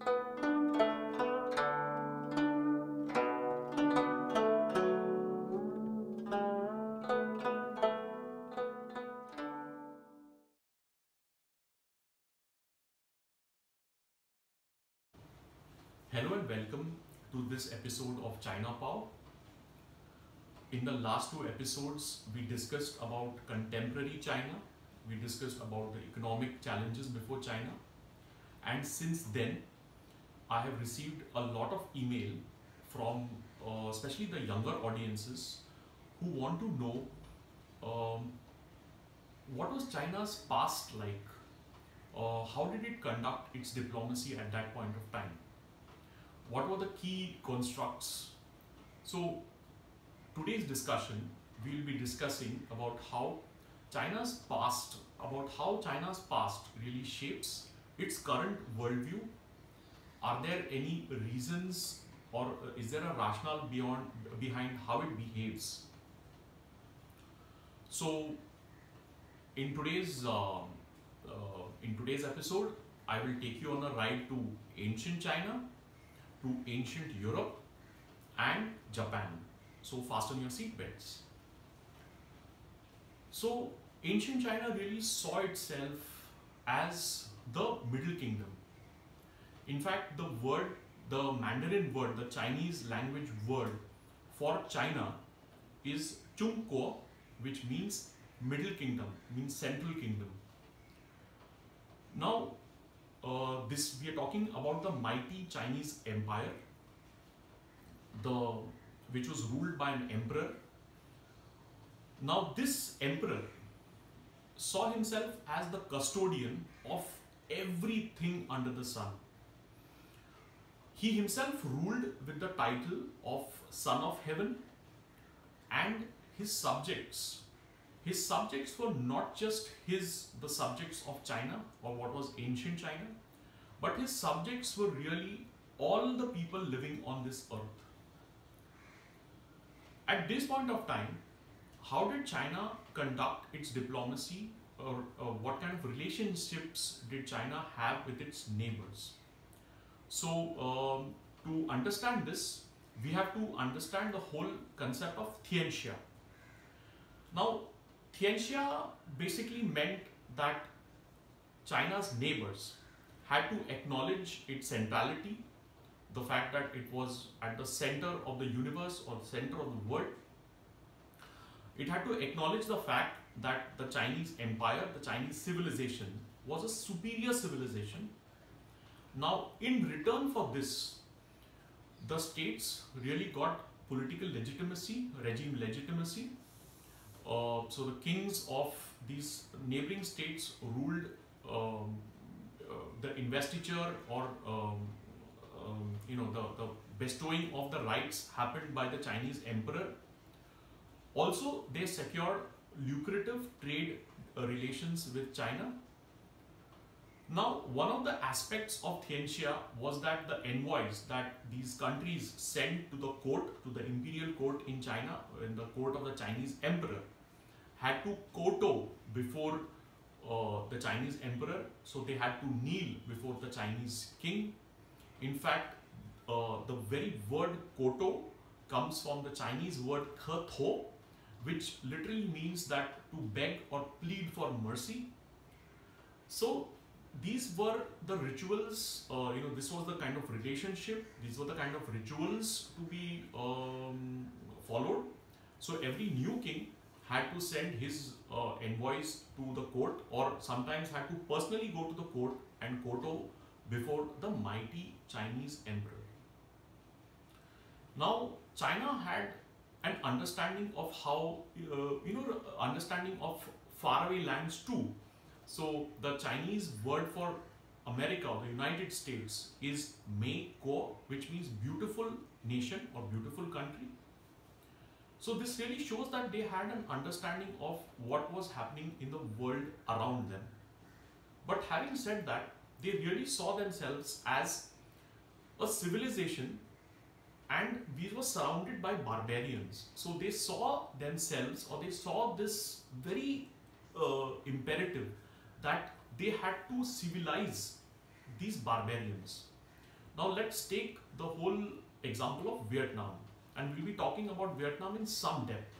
Hello and welcome to this episode of China Bao. In the last two episodes, we discussed about contemporary China, we discussed about the economic challenges before China, and since then, I have received a lot of email from uh, especially the younger audiences who want to know um, what was China's past like? Uh, how did it conduct its diplomacy at that point of time? What were the key constructs? So, today's discussion, we'll be discussing about how China's past, about how China's past really shapes its current worldview. Are there any reasons or uh, is there a rationale beyond behind how it behaves? So, in today's uh, uh, in today's episode, I will take you on a ride to ancient China, to ancient Europe, and Japan. So fasten your seatbelts. So ancient China really saw itself as the Middle Kingdom. In fact, the word, the Mandarin word, the Chinese language word for China is Chungkuo, which means Middle Kingdom, means Central Kingdom. Now, uh, this we are talking about the mighty Chinese Empire, the which was ruled by an emperor. Now, this emperor saw himself as the custodian of everything under the sun. He himself ruled with the title of Son of Heaven, and his subjects his subjects were not just his the subjects of China or what was ancient China, but his subjects were really all the people living on this earth. At this point of time, how did China conduct its diplomacy or, what kind of relationships did China have with its neighbors? So, um, to understand this, we have to understand the whole concept of Tianxia. Now, Tianxia basically meant that China's neighbors had to acknowledge its centrality, the fact that it was at the center of the universe or the center of the world. It had to acknowledge the fact that the Chinese empire, the Chinese civilization, was a superior civilization. Now, in return for this, the states really got political legitimacy, regime legitimacy, uh, so the kings of these neighboring states ruled um, uh, the investiture or um, um, you know the, the bestowing of the rights happened by the Chinese emperor. Also, they secured lucrative trade uh, relations with China. Now, one of the aspects of Tianxia was that the envoys that these countries sent to the court, to the imperial court in China, in the court of the Chinese emperor, had to kowtow before uh, the Chinese emperor, so they had to kneel before the Chinese king. In fact, uh, the very word kowtow comes from the Chinese word tho, which literally means that to beg or plead for mercy. So these were the rituals, uh, you know, this was the kind of relationship, these were the kind of rituals to be um, followed. So every new king had to send his uh, envoys to the court or sometimes had to personally go to the court and kowtow before the mighty Chinese emperor. Now, China had an understanding of how, uh, you know, understanding of faraway lands too. So, the Chinese word for America or the United States is Mei Kuo, which means beautiful nation or beautiful country. So this really shows that they had an understanding of what was happening in the world around them. But having said that, they really saw themselves as a civilization and we were surrounded by barbarians. So they saw themselves or they saw this very uh, imperative that they had to civilize these barbarians. Now let's take the whole example of Vietnam and we'll be talking about Vietnam in some depth.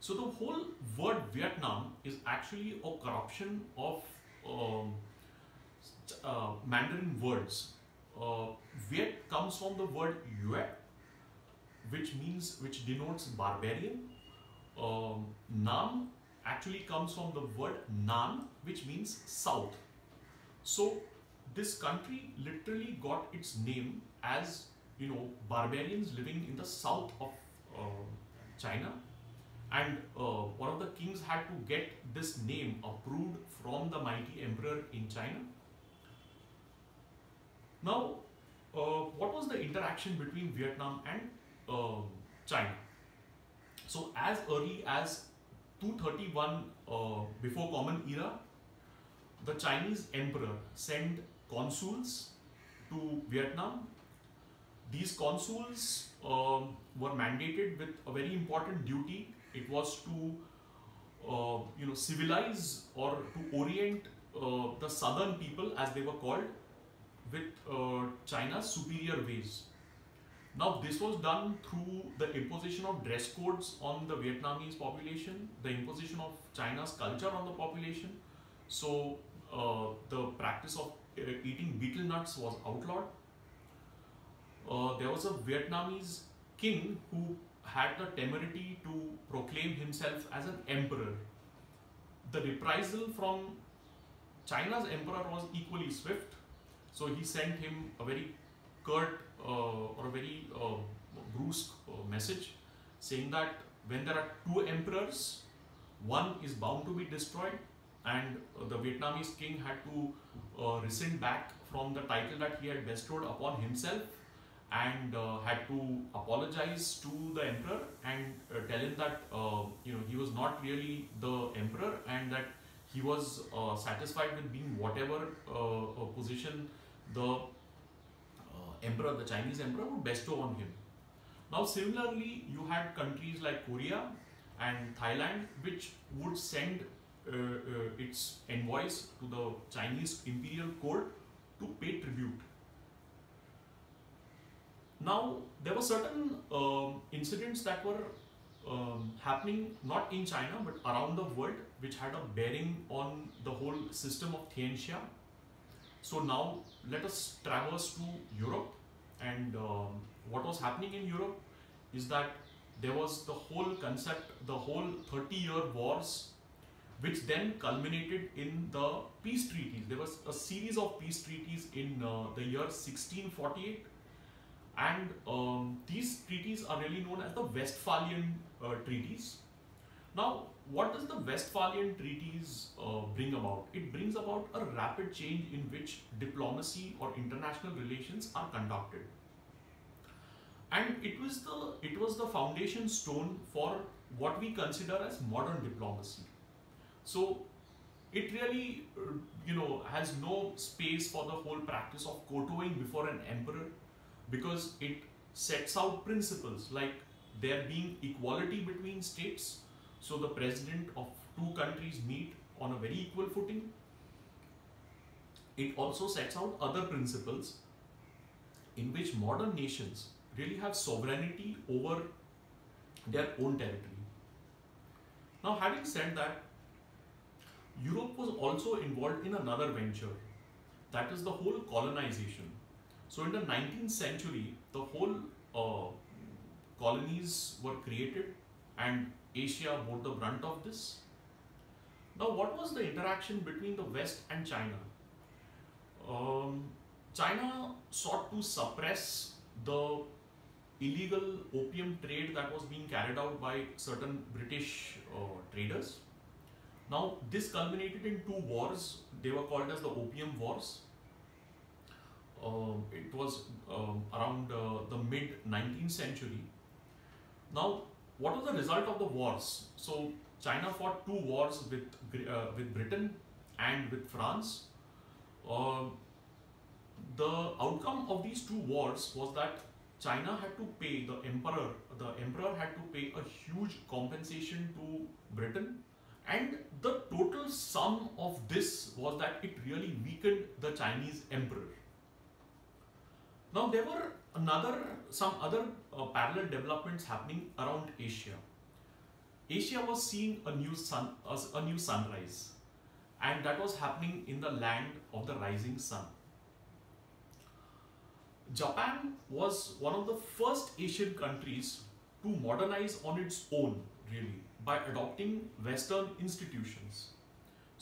So the whole word Vietnam is actually a corruption of um, uh, Mandarin words. uh, Viet comes from the word Yuet, which means, which denotes barbarian. Um, Nam actually comes from the word Nan, which means south. So this country literally got its name as you know barbarians living in the south of uh, China and uh, one of the kings had to get this name approved from the mighty emperor in China. Now, uh, what was the interaction between Vietnam and uh, China? So, as early as 231 uh, before Common Era, the Chinese emperor sent consuls to Vietnam. These consuls um, were mandated with a very important duty. It was to uh, you know civilize or to orient uh, the southern people as they were called with uh, China's superior ways. Now this was done through the imposition of dress codes on the Vietnamese population, the imposition of China's culture on the population. So uh, the practice of uh, eating betel nuts was outlawed. Uh, there was a Vietnamese king who had the temerity to proclaim himself as an emperor. The reprisal from China's emperor was equally swift. So he sent him a very curt or a very uh, brusque uh, message saying that when there are two emperors, one is bound to be destroyed and the Vietnamese king had to uh, rescind back from the title that he had bestowed upon himself and uh, had to apologize to the emperor and uh, tell him that uh, you know he was not really the emperor and that he was uh, satisfied with being whatever uh, position the emperor, the Chinese emperor, would bestow on him. Now, similarly, you had countries like Korea and Thailand, which would send uh, uh, its envoys to the Chinese imperial court to pay tribute. Now, there were certain um, incidents that were um, happening not in China but around the world, which had a bearing on the whole system of Tianxia. So now let us traverse to Europe and um, what was happening in Europe is that there was the whole concept, the whole 30 year wars which then culminated in the peace treaties. There was a series of peace treaties in uh, the year 1648 and um, these treaties are really known as the Westphalian uh, treaties. Now, what does the Westphalian treaties uh, bring about? It brings about a rapid change in which diplomacy or international relations are conducted. And it was the it was the foundation stone for what we consider as modern diplomacy. So it really uh, you know has no space for the whole practice of kowtowing before an emperor because it sets out principles like there being equality between states so the president of two countries meet on a very equal footing. It also sets out other principles in which modern nations really have sovereignty over their own territory. Now, having said that, Europe was also involved in another venture that is the whole colonization. So, in the 19th century, the whole uh, colonies were created and Asia bore the brunt of this. Now, what was the interaction between the West and China? Um, China sought to suppress the illegal opium trade that was being carried out by certain British uh, traders. Now, this culminated in two wars. They were called as the Opium Wars. Uh, it was um, around uh, the mid 19th century. Now, what was the result of the wars? So China fought two wars with uh, with Britain and with France. Uh, the outcome of these two wars was that China had to pay the emperor. The emperor had to pay a huge compensation to Britain, and the total sum of this was that it really weakened the Chinese emperor. Now there were another some other uh, parallel developments happening around Asia. Asia was seeing a new sun, a new sunrise, and that was happening in the land of the rising sun. Japan was one of the first Asian countries to modernize on its own, really, by adopting Western institutions.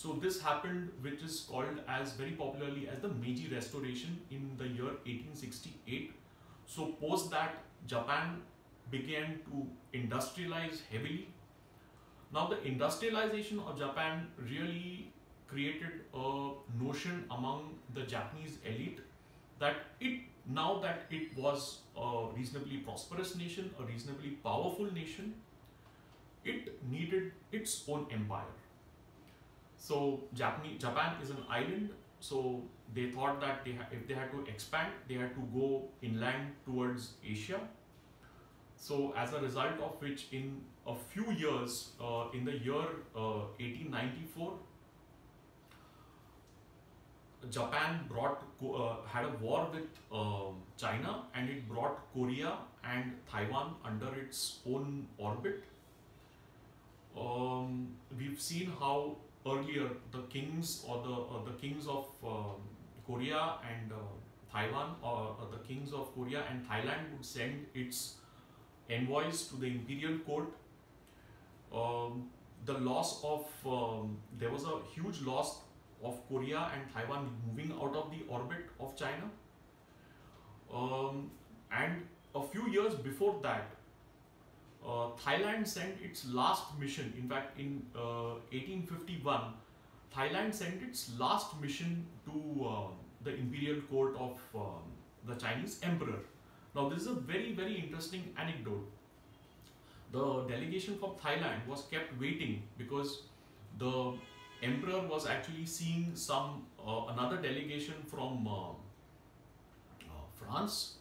So this happened, which is called as very popularly as the Meiji Restoration in the year 1868. So post that, Japan began to industrialize heavily. Now the industrialization of Japan really created a notion among the Japanese elite that it now that it was a reasonably prosperous nation, a reasonably powerful nation, it needed its own empire. So Japanese, Japan is an island, so they thought that they if they had to expand, they had to go inland towards Asia. So as a result of which, in a few years, uh, in the year uh, 1894, Japan brought uh, had a war with uh, China and it brought Korea and Taiwan under its own orbit. Um, we've seen how earlier the kings or the uh, the kings of um, Korea and uh, Taiwan or uh, the kings of Korea and Thailand would send its envoys to the imperial court. Um, the loss of um, there was a huge loss of Korea and Taiwan moving out of the orbit of China. Um, and a few years before that, Thailand sent its last mission. In fact, in uh, 1851, Thailand sent its last mission to uh, the imperial court of um, the Chinese emperor. Now, this is a very, very interesting anecdote. The delegation from Thailand was kept waiting because the emperor was actually seeing some uh, another delegation from uh, uh, France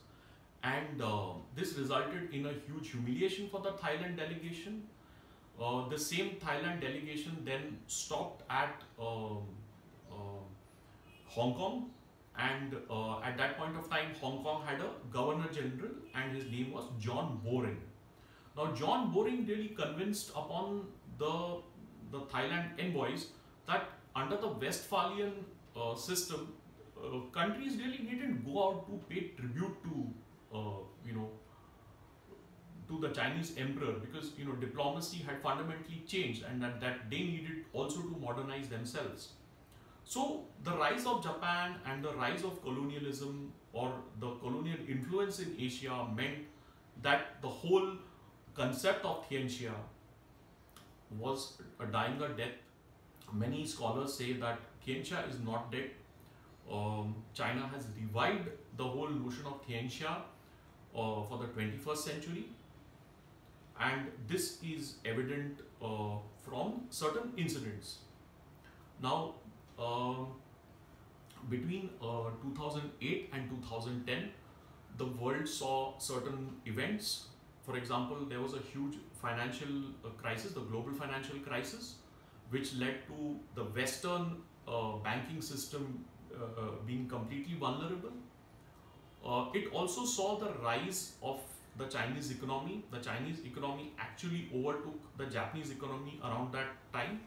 and uh, this resulted in a huge humiliation for the Thailand delegation. Uh, the same Thailand delegation then stopped at uh, Hong Kong and at that point of time Hong Kong had a governor general and his name was John Bowring. Now John Bowring really convinced upon the the Thailand envoys that under the Westphalian uh, system, uh, countries really didn't go out to pay tribute to, uh, you know, to the Chinese emperor because you know diplomacy had fundamentally changed and that, that they needed also to modernize themselves. So the rise of Japan and the rise of colonialism or the colonial influence in Asia meant that the whole concept of Tianxia was a dying a death many scholars say that Tianxia is not dead. Um, China has revived the whole notion of Tianxia uh, for the 21st century and this is evident uh, from certain incidents. Now, uh, between uh, 2008 and 2010, the world saw certain events. For example, there was a huge financial uh, crisis, the global financial crisis, which led to the Western uh, banking system uh, being completely vulnerable. Uh, it also saw the rise of the Chinese economy. The Chinese economy actually overtook the Japanese economy around that time.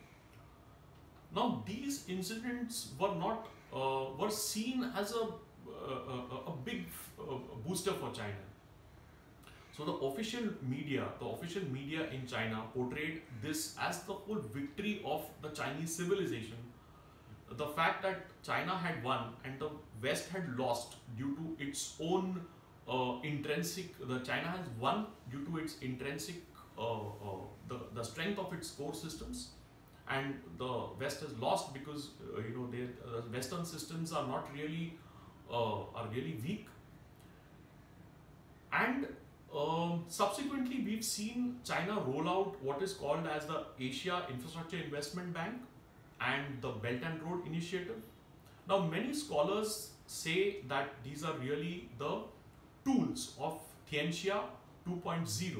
Now, these incidents were not uh, were seen as a a, a big booster for China so the official media, the official media in China portrayed this as the whole victory of the Chinese civilization. The fact that China had won and the West had lost due to its own uh, intrinsic, the China has won due to its intrinsic, uh, uh, the, the strength of its core systems and the West has lost because, uh, you know, the Western systems are not really, uh, are really weak. And um, subsequently, we've seen China roll out what is called as the Asia Infrastructure Investment Bank and the Belt and Road Initiative. Now, many scholars say that these are really the tools of Tianxia 2.0.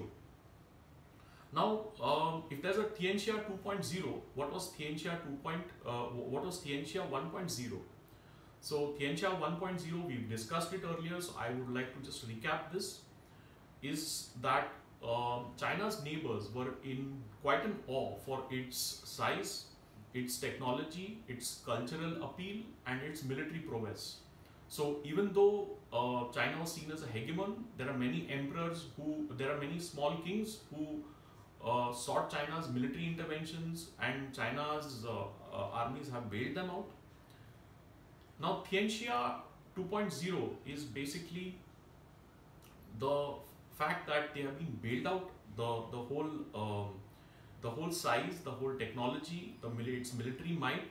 Now, um, if there's a Tianxia 2.0, what was Tianxia 2. uh, what was Tianxia 1.0? So Tianxia 1.0, we've discussed it earlier, so I would like to just recap this is that um, China's neighbors were in quite an awe for its size, its technology, its cultural appeal, and its military prowess. So even though uh, China was seen as a hegemon, there are many emperors who, there are many small kings who uh, sought China's military interventions and China's uh, uh armies have bailed them out. Now Tianxia 2.0 is basically the fact that they have been bailed out, the, the whole um, the whole size, the whole technology, the its military might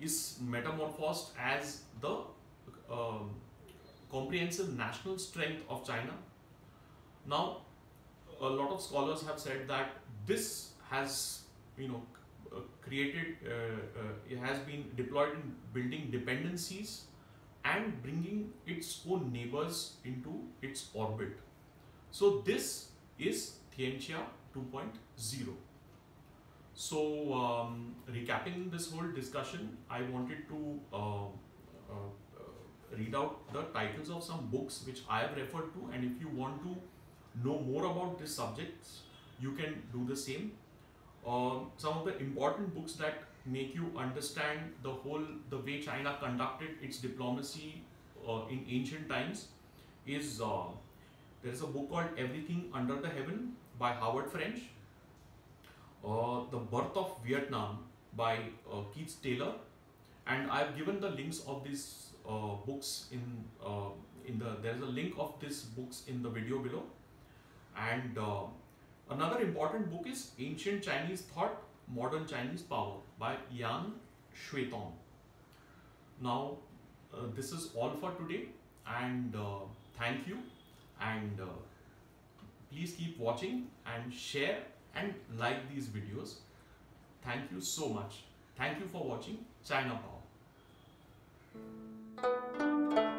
is metamorphosed as the um, comprehensive national strength of China. Now, a lot of scholars have said that this has, you know, uh, created, uh, uh, it has been deployed in building dependencies and bringing its own neighbors into its orbit. So this is Tianxia 2.0. So um, recapping this whole discussion, I wanted to uh, uh, read out the titles of some books which I have referred to and if you want to know more about this subject, you can do the same. Uh, some of the important books that make you understand the whole the way China conducted its diplomacy uh, in ancient times is uh, there is a book called Everything Under the Heaven by Howard French, uh, The Birth of Vietnam by uh, Keith Taylor. And I've given the links of these uh, books in uh, in the there's a link of these books in the video below. And uh, another important book is ancient chinese thought modern chinese power by Yan Xuetong now this is all for today. And thank you. And please keep watching and share and like these videos. Thank you so much. Thank you for watching. China power.